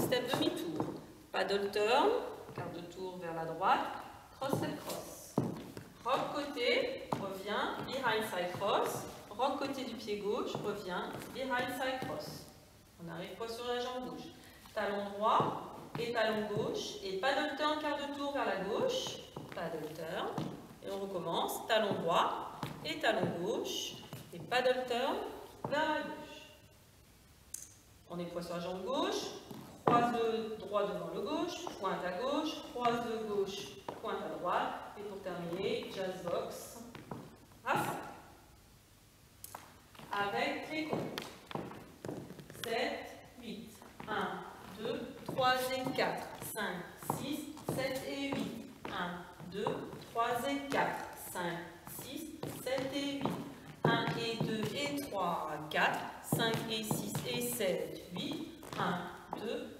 step demi-tour. Paddle turn, quart de tour vers la droite, cross step cross. Rock côté, revient, behind side cross. Rock côté du pied gauche, revient, behind side cross. On arrive quoi sur la jambe gauche? Talon droit et talon gauche. Et paddle turn, quart de tour vers la gauche. Paddle turn. Et on recommence. Talon droit et talon gauche. Et paddle turn vers la gauche. On est quoi sur la jambe gauche? Croise de droit devant le gauche, pointe à gauche, croise de gauche, pointe à droite. Et pour terminer, jazz box. Rasa. Avec les comptes. 7, 8, 1, 2, 3 et 4, 5, 6, 7 et 8. 1, 2, 3 et 4, 5, 6, 7 et 8. 1 et 2 et 3, 4, 5 et 6 et 7, 8. 1, 2,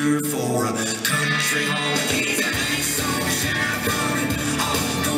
for a country holiday. So all the